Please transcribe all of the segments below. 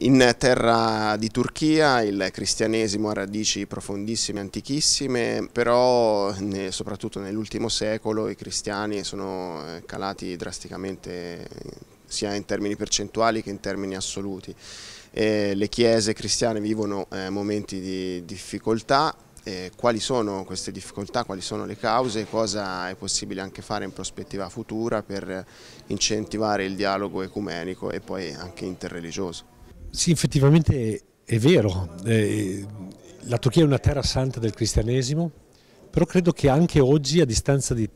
In terra di Turchia il cristianesimo ha radici profondissime, antichissime, però soprattutto nell'ultimo secolo i cristiani sono eh, calati drasticamente sia in termini percentuali che in termini assoluti. E le chiese cristiane vivono eh, momenti di difficoltà, eh, quali sono queste difficoltà, quali sono le cause cosa è possibile anche fare in prospettiva futura per incentivare il dialogo ecumenico e poi anche interreligioso. Sì, effettivamente è vero, eh, la Turchia è una terra santa del cristianesimo, però credo che anche oggi, a distanza di,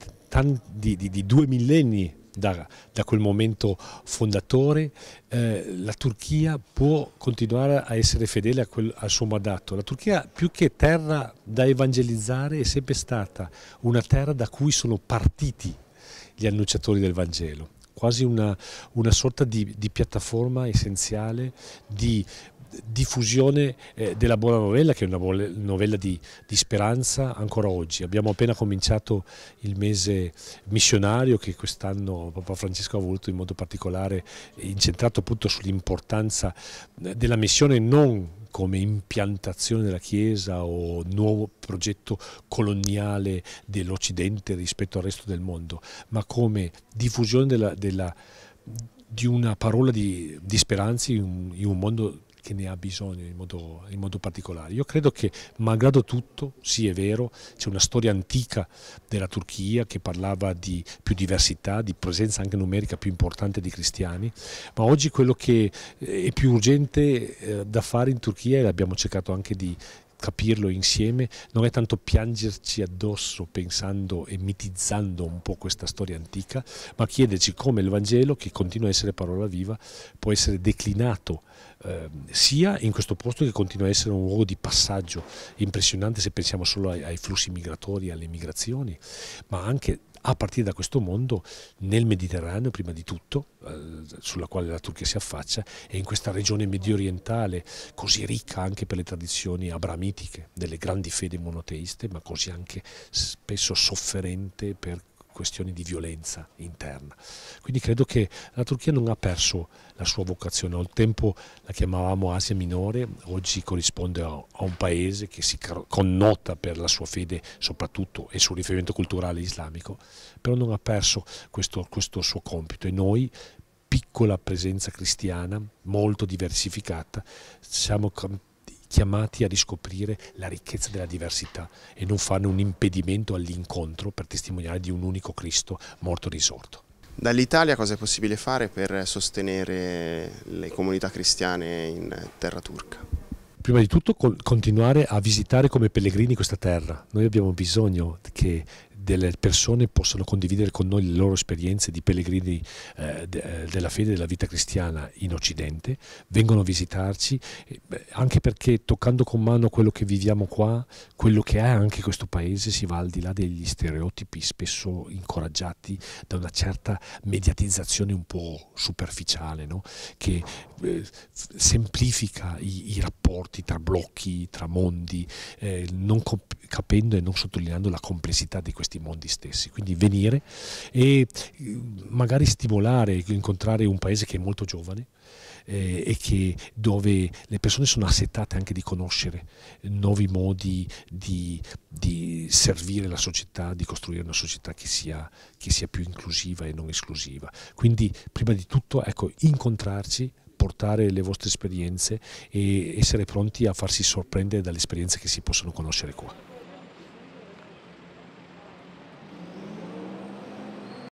di, di, di due millenni da, da, quel momento fondatore, eh, la Turchia può continuare a essere fedele quel, al suo mandato. La Turchia, più che terra da evangelizzare, è sempre stata una terra da cui sono partiti gli annunciatori del Vangelo quasi una, una sorta di, di, piattaforma essenziale di diffusione eh, della buona novella che è una novella di, di, speranza ancora oggi. Abbiamo appena cominciato il mese missionario che quest'anno Papa Francesco ha voluto in modo particolare incentrato appunto sull'importanza della missione non come impiantazione della Chiesa o nuovo progetto coloniale dell'Occidente rispetto al resto del mondo, ma come diffusione della, della, di una parola di, di speranza in in un mondo che ne ha bisogno in modo, in modo, particolare. Io credo che, malgrado tutto, sì è vero, c'è una storia antica della Turchia che parlava di più diversità, di presenza anche numerica più importante di cristiani, ma oggi quello che è più urgente eh, da fare in Turchia, e abbiamo cercato anche di capirlo insieme non è tanto piangerci addosso pensando e mitizzando un po' questa storia antica, ma chiederci come il Vangelo, che continua a essere parola viva, può essere declinato eh, sia in questo posto che continua a essere un luogo di passaggio impressionante se pensiamo solo ai, ai flussi migratori, alle migrazioni, ma anche a partire da questo mondo nel Mediterraneo prima di tutto, eh, sulla quale la Turchia si affaccia, e in questa regione medio orientale così ricca anche per le tradizioni abramitiche delle grandi fedi monoteiste, ma così anche spesso sofferente per questioni di violenza interna. Quindi credo che la Turchia non ha perso la sua vocazione, un tempo la chiamavamo Asia Minore, oggi corrisponde a, un paese che si connota per la sua fede soprattutto e sul riferimento culturale islamico, però non ha perso questo, questo suo compito e noi piccola presenza cristiana, molto diversificata, siamo chiamati a riscoprire la ricchezza della diversità e non farne un impedimento all'incontro per testimoniare di un unico Cristo morto e risorto. Dall'Italia cosa è possibile fare per sostenere le comunità cristiane in terra turca? Prima di tutto continuare a visitare come pellegrini questa terra. Noi abbiamo bisogno che delle persone possano condividere con noi le loro esperienze di pellegrini eh, de, eh, della fede e della vita cristiana in Occidente, vengono a visitarci, eh, anche perché toccando con mano quello che viviamo qua, quello che è anche questo paese, si va al di là degli stereotipi spesso incoraggiati da una certa mediatizzazione un po' superficiale, no? che eh, semplifica i, i, rapporti tra blocchi, tra mondi, eh, non capendo e non sottolineando la complessità di questi mondi stessi. Quindi venire e magari stimolare, incontrare un paese che è molto giovane eh, e che, dove le persone sono assetate anche di conoscere nuovi modi di, di servire la società, di costruire una società che sia, che sia più inclusiva e non esclusiva. Quindi prima di tutto ecco, incontrarci, portare le vostre esperienze e essere pronti a farsi sorprendere dalle esperienze che si possono conoscere qua.